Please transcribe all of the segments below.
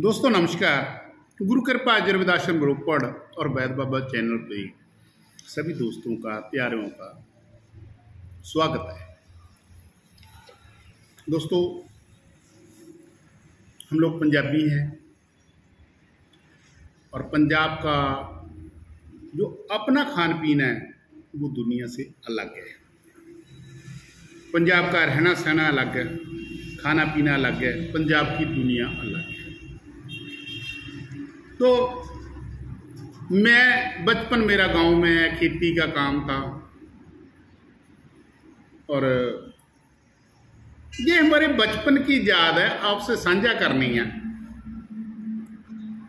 दोस्तों, नमस्कार। गुरु कृपा आयुर्वेदाश्रम रोपड़ और वैद बाबा चैनल पे सभी दोस्तों का, प्यारों का स्वागत है। दोस्तों, हम लोग पंजाबी हैं और पंजाब का जो अपना खान पीन है, वो दुनिया से अलग है। पंजाब का रहना सहना अलग है खाना पीना अलग है, पंजाब की दुनिया अलग है। तो मैं बचपन मेरा गाँव में है, खेती का काम था। और ये हमारे बचपन की याद है, आपसे साझा करनी है।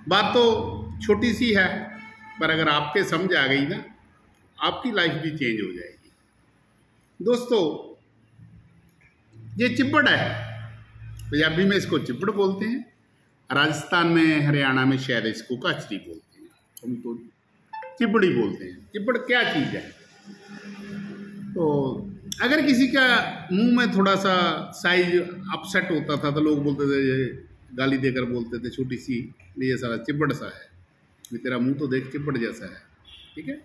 बात तो छोटी सी है, पर अगर आपके समझ आ गई ना, आपकी लाइफ भी चेंज हो जाएगी। दोस्तों, ये चिपड़ है पंजाबी में इसको चिपड़ बोलते हैं। राजस्थान में, हरियाणा में शायद इसको कचरी बोलते हैं। हम तो चिपड़ी बोलते हैं। चिपड़ क्या चीज़ है? तो अगर किसी का मुँह में थोड़ा सा साइज़ अपसेट होता था तो लोग बोलते थे गाली देकर बोलते थे, छोटी सी ये सारा चिपड़ सा है। ये तेरा मुँह तो देख चिपड़ जैसा है। ठीक है?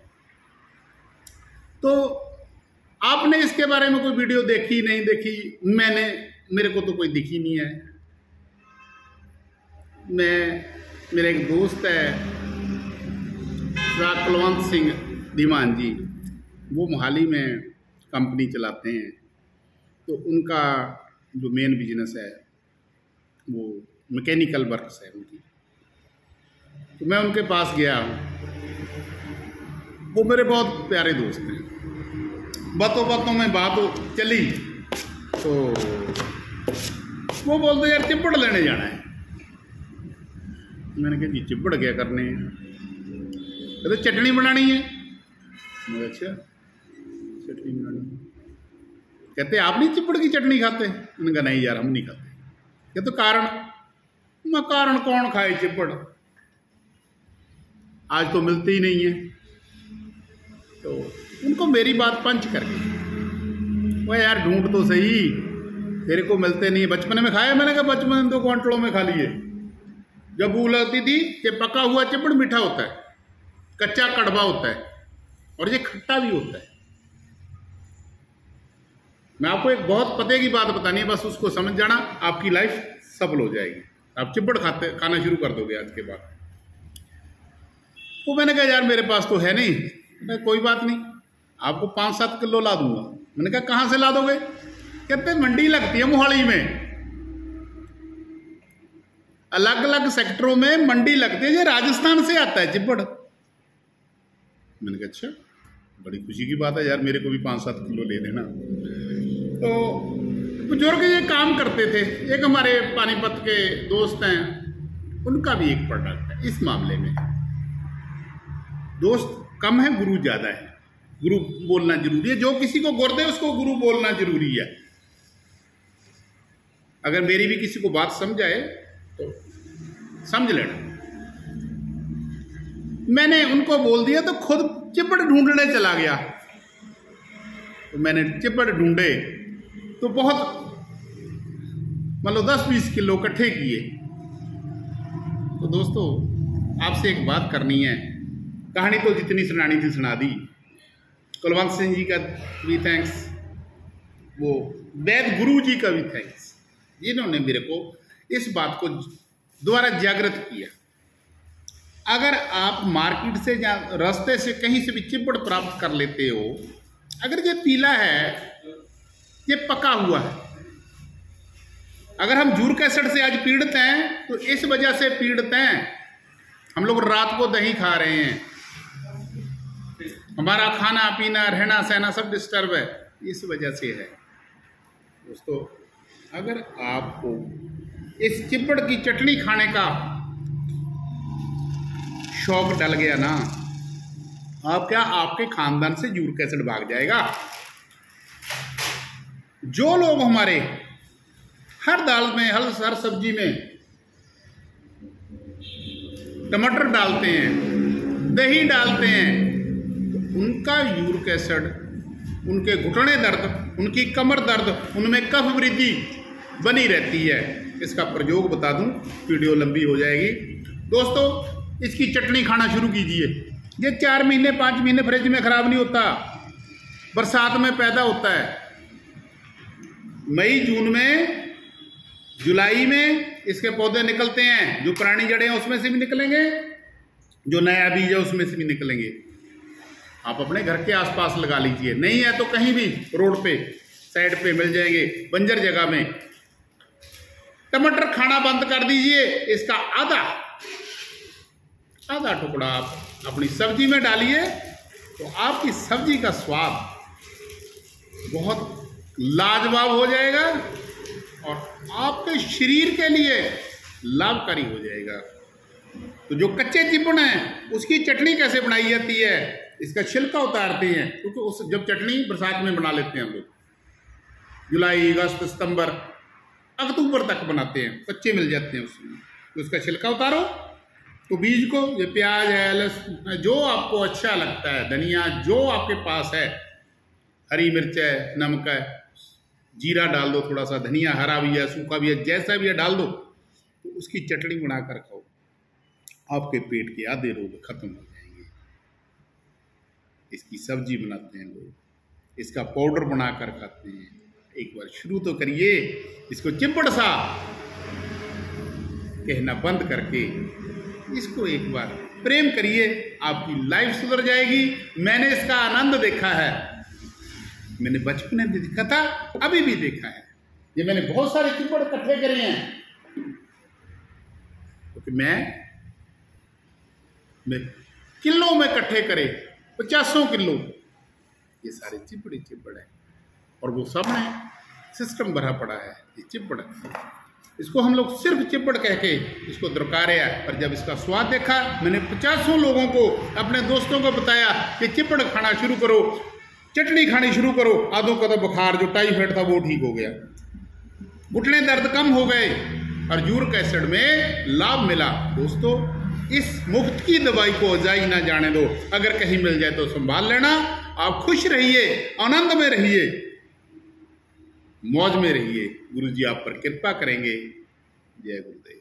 तो आपने इसके बारे में कोई वीडियो देखी, नहीं देखी? मैंने, मेरे को तो कोई दिखी नहीं है। मैं, मेरा एक दोस्त है कुलवंत सिंह दीवान जी। वो मोहाली में कंपनी चलाते हैं। तो उनका जो मेन बिज़नेस है, वो मैकेनिकल वर्क्स है उनकी। तो मैं उनके पास गया हूँ। वो मेरे बहुत प्यारे दोस्त हैं। बातों बातों में बात चली। तो वो बोलते यार चिपड़ लेने जाना है। मैंने कहा जी चिपड़ क्या करने हैं? कहते चटनी बनानी है। मैं अच्छा चटनी बनानी कहते, आप नहीं चिपड़ की चटनी खाते? मैंने कहा, नहीं यार, हम नहीं खाते। कहते तो कारण? मैं कारण कौन खाए चिपड़? आज तो मिलती ही नहीं है। तो उनको मेरी बात पंच कर गई। वह यार, ढूंढ तो सही। तेरे को मिलते नहीं बचपन में खाया? मैंने कहा, बचपन में दो क्वांटलों में खा लिए। लगती थी कि पका हुआ चिपड़ मीठा होता है, कच्चा कड़वा होता है, और ये खट्टा भी होता है। मैं आपको एक बहुत पते की बात बतानी है, बस उसको समझ जाना, आपकी लाइफ सफल हो जाएगी। आप चिपड़ खाते, खाना शुरू कर दोगे आज के बाद। तो मैंने कहा, यार, मेरे पास तो है नहीं। मैं कोई बात नहीं, आपको पाँच सात किलो ला दूँगा। मैंने कहा, कहाँ से ला दोगे? कहते, मंडी लगती है मोहाली में। अलग अलग सेक्टरों में मंडी लगती है, ये राजस्थान से आता है, चिपड़। मैंने कहा अच्छा बड़ी खुशी की बात है यार, मेरे को भी पाँच सात किलो ले देना तो बुज़ुर्ग ये काम करते थे, एक हमारे पानीपत के दोस्त हैं, उनका भी एक प्रोडक्ट है इस मामले में। दोस्त कम है, गुरु ज़्यादा है। गुरु बोलना ज़रूरी है, जो किसी को गुर दे, उसको गुरु बोलना ज़रूरी है। अगर मेरी भी किसी को बात समझ आए तो समझ लेना। मैंने उनको बोल दिया तो खुद चिपड़ ढूँढने चला गया। तो मैंने चिपड़ ढूंढे तो बहुत मतलब दस बीस किलो इकट्ठे किए। तो दोस्तों, आपसे एक बात करनी है। कहानी तो जितनी सुनानी थी सुना दी। कुलवंत सिंह जी का भी थैंक्स वो वैद गुरु जी का भी थैंक्स जिन्होंने मेरे को इस बात को दोबारा जागृत किया। अगर आप मार्केट से या रास्ते से कहीं से भी चिपड़ प्राप्त कर लेते हो, अगर ये पीला है, ये पका हुआ है। अगर हम जूर कैसेट से आज पीड़ित हैं तो इस वजह से पीड़ित हैं। हम लोग रात को दही खा रहे हैं। हमारा खाना, पीना, रहना, सहना सब डिस्टर्ब है। इस वजह से है। दोस्तों अगर आपको इस चिपड़ की चटनी खाने का शौक डल गया ना, आप क्या आपके खानदान से जूर कैसेट भाग जाएगा? जो लोग हमारे हर दाल में, हर हर सब्ज़ी में टमाटर डालते हैं, दही डालते हैं तो उनका यूरिक एसिड, उनके घुटने दर्द, उनकी कमर दर्द, उनमें कफ वृद्धि बनी रहती है। इसका प्रयोग बता दूँ, वीडियो लंबी हो जाएगी। दोस्तों, इसकी चटनी खाना शुरू कीजिए। ये चार महीने, पाँच महीने फ्रिज में ख़राब नहीं होता। बरसात में पैदा होता है। मई, जून में, जुलाई में इसके पौधे निकलते हैं। जो पुरानी जड़ें हैं, उसमें से भी निकलेंगे। जो नया बीज है, उसमें से भी निकलेंगे। आप अपने घर के आसपास लगा लीजिए। नहीं है तो कहीं भी रोड पे, साइड पे मिल जाएँगे। बंजर जगह में। टमाटर खाना बंद कर दीजिए, इसका आधा आधा टुकड़ा आप अपनी सब्ज़ी में डालिए तो आपकी सब्ज़ी का स्वाद बहुत लाजवाब हो जाएगा और आपके शरीर के लिए लाभकारी हो जाएगा। तो जो कच्चे चिपन है, उसकी चटनी कैसे बनाई जाती है, इसका छिलका उतारते हैं, क्योंकि उस जब चटनी बरसात में बना लेते हैं हम लोग। जुलाई, अगस्त, सितंबर अक्टूबर तक बनाते हैं, कच्चे मिल जाते हैं उसमें। तो उसका छिलका उतारो तो बीज को, ये प्याज है लहसुन जो आपको अच्छा लगता है, धनिया जो आपके पास है, हरी मिर्च है, नमक है, जीरा डाल दो थोड़ा सा धनिया हरा भी है, सूखा भी है, जैसा भी है डाल दो तो उसकी चटनी बनाकर खाओ। आपके पेट के आधे रोग खत्म हो जाएँगे। इसकी सब्ज़ी बनाते हैं लोग, इसका पाउडर बनाकर खाते हैं। एक बार शुरू तो करिए। इसको चिपड़ सा कहना बंद करके इसको एक बार प्रेम करिए, आपकी लाइफ सुधर जाएगी। मैंने इसका आनंद देखा है। मैंने बचपन में भी देखा था अभी भी देखा है। ये मैंने बहुत सारे चिपड़ इकट्ठे करे हैं। क्योंकि तो मैं, में किलो में इकट्ठे करे, पचासों किलो ये सारे चिपड़ी चिपड़ है। और वो में सिस्टम भरा पड़ा है, ये चिपड़ इसको हम लोग सिर्फ़ चिपड़ कह के इसको दरकारे पर जब इसका स्वाद देखा, मैंने पचासों लोगों को, अपने दोस्तों को बताया कि चिपड़ खाना शुरू करो, चटनी खानी शुरू करो, आधों का तो बुखार जो टाइफाइड था वो ठीक हो गया। घुटने दर्द कम हो गए, और यूरिक एसिड में लाभ मिला। दोस्तों, इस मुफ़्त की दवाई को अजाई ना जाने दो। अगर कहीं मिल जाए तो संभाल लेना। आप खुश रहिए, आनंद में रहिए। मौज में रहिए। गुरु जी आप पर कृपा करेंगे। जय गुरुदेव।